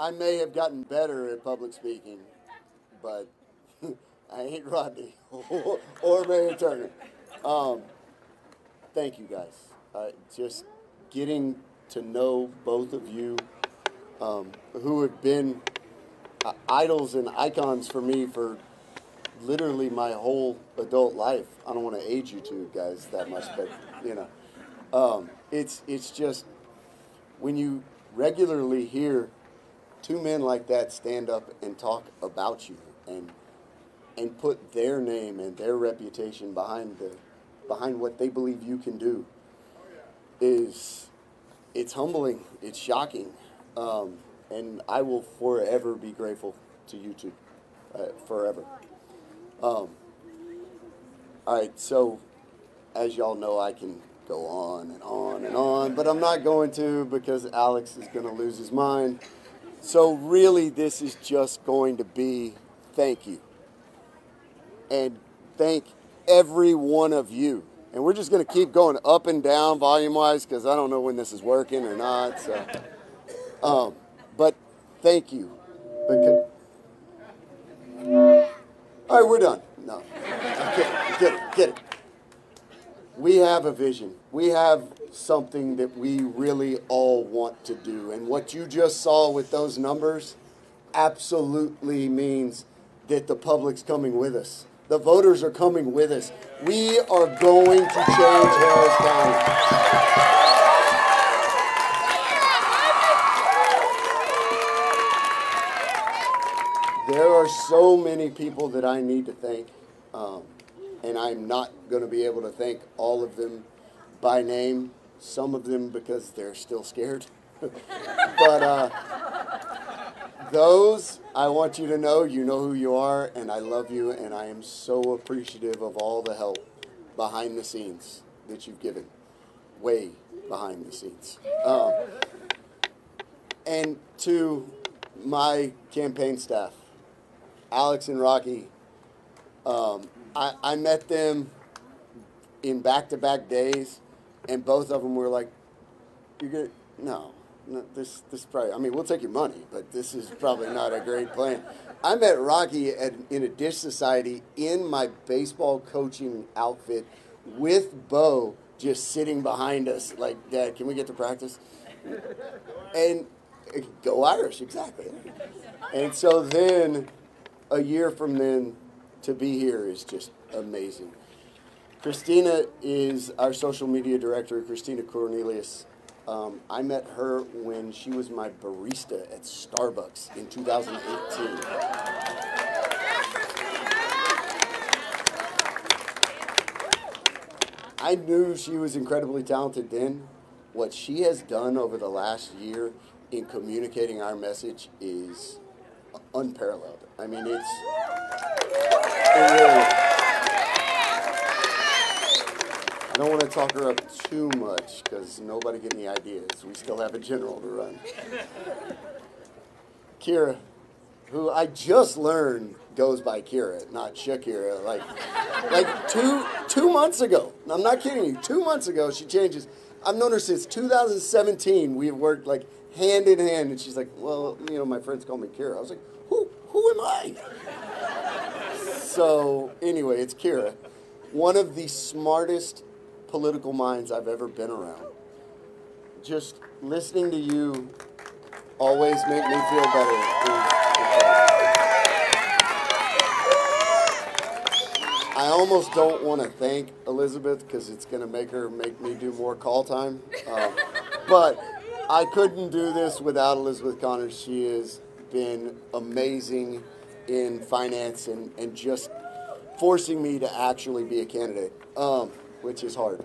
I may have gotten better at public speaking, but I ain't Rodney or, Mayor Turner. Um, thank you guys. Uh, just getting to know both of you um, who have been uh, idols and icons for me for literally my whole adult life. I don't want to age you two guys that much, but you know, um, it's it's just when you regularly hear two men like that stand up and talk about you and and put their name and their reputation behind the behind what they believe you can do is it's humbling, it's shocking, um, and I will forever be grateful to you two, uh, forever. Um, all right, so as y'all know, I can go on and on and on, but I'm not going to because Alex is going to lose his mind. So really, this is just going to be thank you, and thank every one of you and we're just going to keep going up and down volume wise because I don't know when this is working or not. So, um, but thank you. Because, all right, we're done. No, Okay, get it, get it. We have a vision. We have something that we really all want to do. And what you just saw with those numbers absolutely means that the public's coming with us. The voters are coming with us. We are going to change Harris County. There are so many people that I need to thank, um, and I'm not going to be able to thank all of them by name. Some of them because they're still scared. but uh, those, I want you to know you know who you are, and I love you, and I am so appreciative of all the help behind the scenes that you've given. Way behind the scenes. Um, and to my campaign staff, Alex and Rocky, um, I, I met them in back to back days, and both of them were like, You're good? No, no, this this probably. I mean, we'll take your money, but this is probably not a great plan. I met Rocky at, in a dish society in my baseball coaching outfit with Bo just sitting behind us, like, Dad, can we get to practice? And uh, go Irish, exactly. And so then, a year from then, to be here is just amazing. Christina is our social media director, Christina Cornelius. Um, I met her when she was my barista at Starbucks in 2018. I knew she was incredibly talented then. What she has done over the last year in communicating our message is unparalleled. I mean, it's. It really, I don't talk her up too much because nobody get any ideas. We still have a general to run. Kira, who I just learned goes by Kira, not Shakira. Like, like two two months ago. I'm not kidding you. Two months ago, she changes. I've known her since 2017. We've worked like hand in hand, and she's like, "Well, you know, my friends call me Kira." I was like, "Who who am I?" So anyway, it's Kira, one of the smartest political minds I've ever been around. Just listening to you always make me feel better. I almost don't want to thank Elizabeth because it's going to make her make me do more call time. Uh, but I couldn't do this without Elizabeth Connors. She has been amazing in finance and, and just forcing me to actually be a candidate, um, which is hard.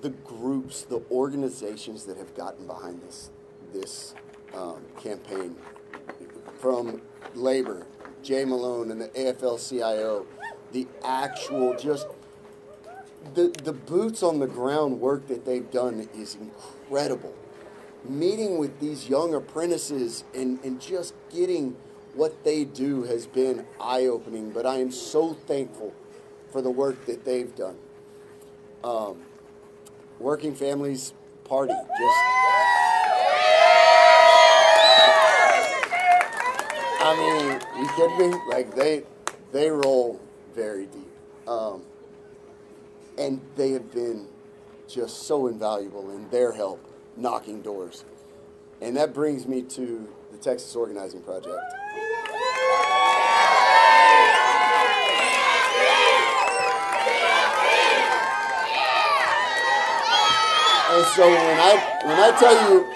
The groups, the organizations that have gotten behind this this um, campaign, from labor, Jay Malone and the AFL-CIO, the actual just the the boots on the ground work that they've done is incredible. Meeting with these young apprentices and, and just getting what they do has been eye opening, but I am so thankful for the work that they've done. Um, working families party just. I mean, you kidding me? Like they, they roll very deep, um, and they have been just so invaluable in their help knocking doors, and that brings me to the Texas Organizing Project. And so when I when I tell you